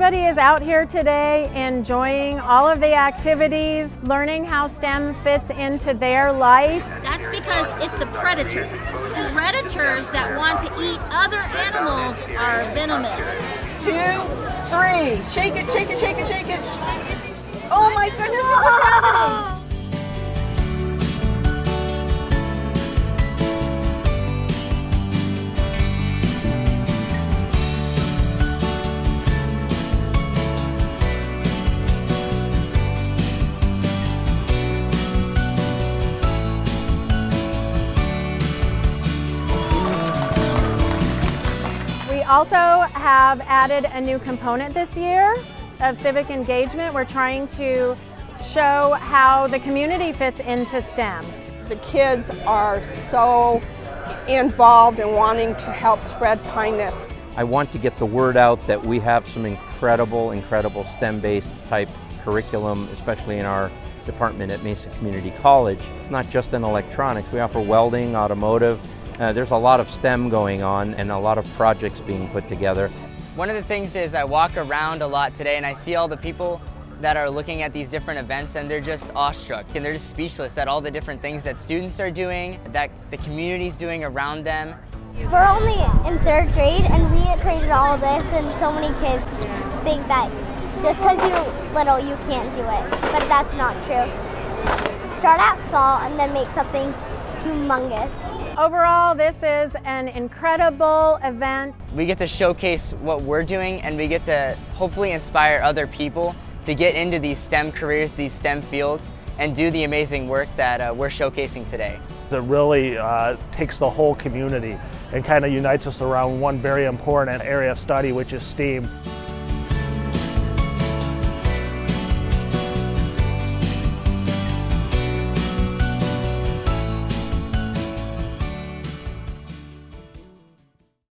everybody is out here today enjoying all of the activities, learning how STEM fits into their life. That's because it's a predator. Predators that want to eat other animals are venomous. Two, three. Shake it, shake it, shake it, shake it. Also have added a new component this year of civic engagement. We're trying to show how the community fits into STEM. The kids are so involved in wanting to help spread kindness. I want to get the word out that we have some incredible, incredible STEM-based type curriculum, especially in our department at Mesa Community College. It's not just in electronics. We offer welding, automotive. Uh, there's a lot of STEM going on and a lot of projects being put together. One of the things is I walk around a lot today and I see all the people that are looking at these different events and they're just awestruck and they're just speechless at all the different things that students are doing, that the community's doing around them. We're only in third grade and we created all this and so many kids think that just because you're little you can't do it, but that's not true. Start out small and then make something humongous. Overall, this is an incredible event. We get to showcase what we're doing and we get to hopefully inspire other people to get into these STEM careers, these STEM fields, and do the amazing work that uh, we're showcasing today. It really uh, takes the whole community and kind of unites us around one very important area of study, which is STEAM.